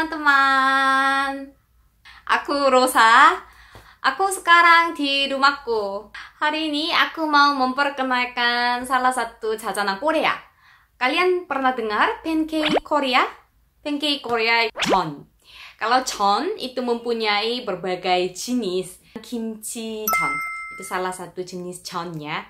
teman-teman. Aku Rosa. Aku sekarang di rumahku. Hari ini aku mau memperkenalkan salah satu jajanan Korea. Kalian pernah dengar pancake Korea? Pancake Korea chon. Kalau chon itu mempunyai berbagai jenis. Kimchi chon. Itu salah satu jenis John ya.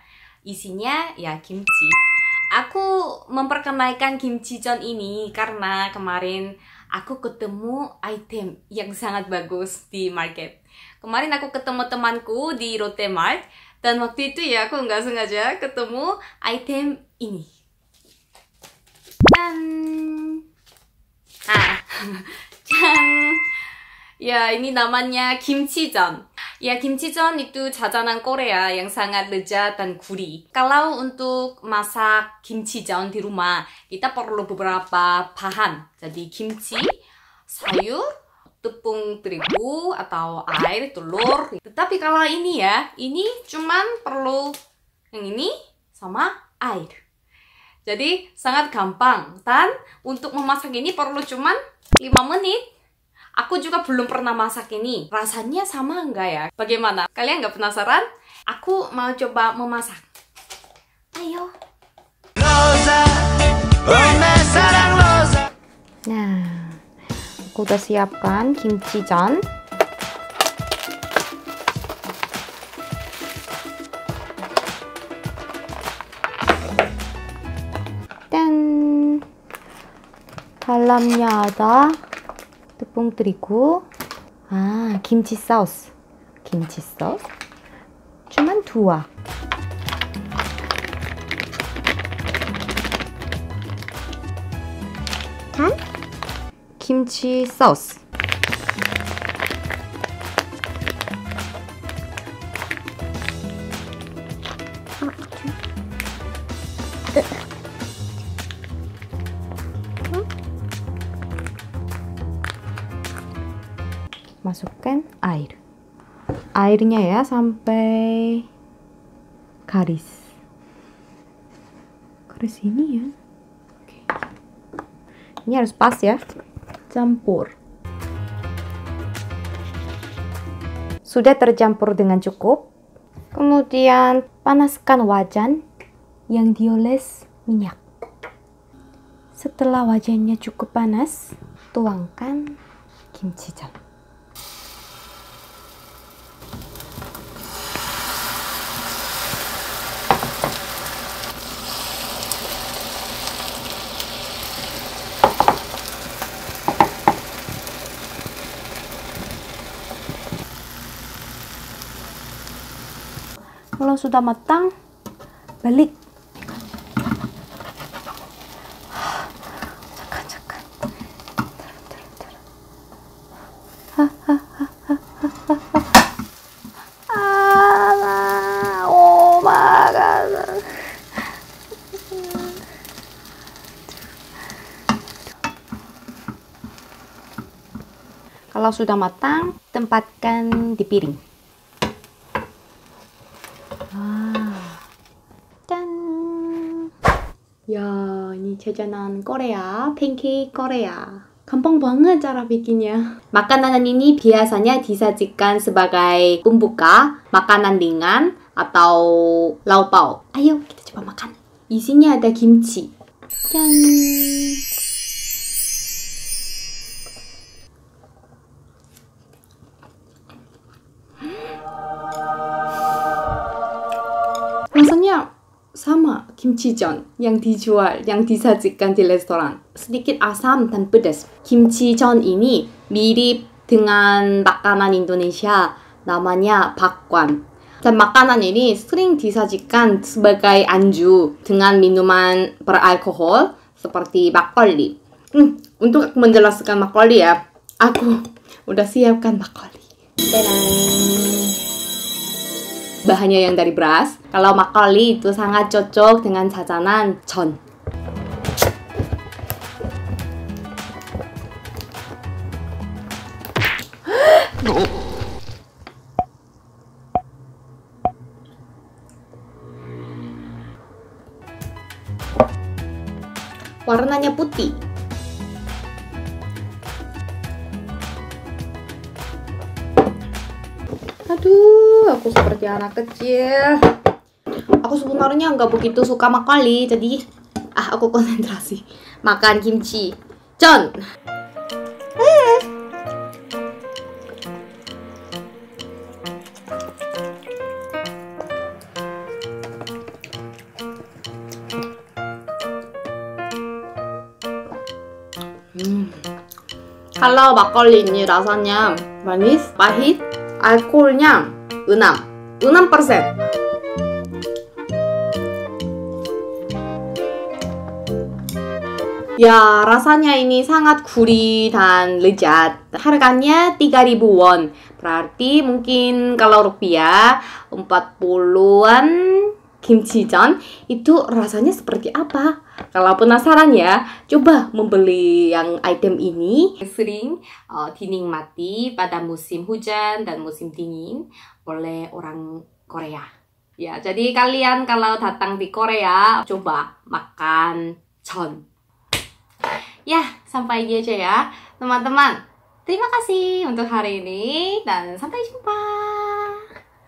Isinya ya kimchi. Aku memperkenalkan kimchi jeon ini karena kemarin aku ketemu item yang sangat bagus di market. Kemarin aku ketemu temanku di Rote Mart dan waktu itu ya aku nggak sengaja ketemu item ini. Dan ah, ya ini namanya kimchi jeon. Ya, kimchi전 itu jajanan Korea yang sangat lezat dan gurih. Kalau untuk masak kimchi전 di rumah, kita perlu beberapa bahan. Jadi kimchi, sayur, tepung terigu atau air, telur. Tetapi kalau ini ya, ini cuman perlu yang ini sama air. Jadi sangat gampang dan untuk memasak ini perlu cuman 5 menit Aku juga belum pernah masak ini. Rasanya sama enggak ya? Bagaimana? Kalian nggak penasaran? Aku mau coba memasak. Ayo. Nah, aku udah siapkan kimchi jan. Dan dalamnya ada 뚜껑 뚫리고 아 김치 소스. 김치 소스. 주만 두와 단 김치 사우스. 어, masukkan air. Airnya ya sampai garis. Garis ini ya. Oke. ini harus pas ya. Campur. Sudah tercampur dengan cukup. Kemudian panaskan wajan yang dioles minyak. Setelah wajannya cukup panas tuangkan kimchi kalau sudah matang balik Kalau sudah matang, tempatkan di piring. Ya, ini jajanan Korea, pancake Korea. Gampang banget cara bikinnya. Makanan ini biasanya disajikan sebagai pembuka, makanan ringan, atau laupau. Ayo kita coba makan. Isinya ada kimchi. 짠. Sama kimchi전 yang dijual, yang disajikan di restoran. Sedikit asam dan pedas. Kimchi전 ini mirip dengan makanan Indonesia namanya bakwan. Dan makanan ini sering disajikan sebagai anju dengan minuman beralkohol seperti makgeolli. Hmm, untuk menjelaskan makgeolli ya, aku udah siapkan makgeolli bahannya yang dari beras. Kalau makoli itu sangat cocok dengan jajanan con. Warnanya putih, aduh aku seperti anak kecil. Aku sebenarnya nggak begitu suka makali, jadi ah aku konsentrasi makan kimchi. John. Hmm. Kalau mak걸리 ini rasanya manis, pahit, alkoholnya 6. 6 persen. Ya, rasanya ini sangat gurih dan lezat. Harganya 3000 won. Berarti mungkin kalau rupiah 40-an kimchi전 itu rasanya seperti apa? Kalau penasaran ya, coba membeli yang item ini. Sering uh, dinikmati pada musim hujan dan musim dingin oleh orang Korea. Ya, jadi kalian kalau datang di Korea coba makan 전. Ya, sampai ini aja ya, teman-teman. Terima kasih untuk hari ini dan sampai jumpa.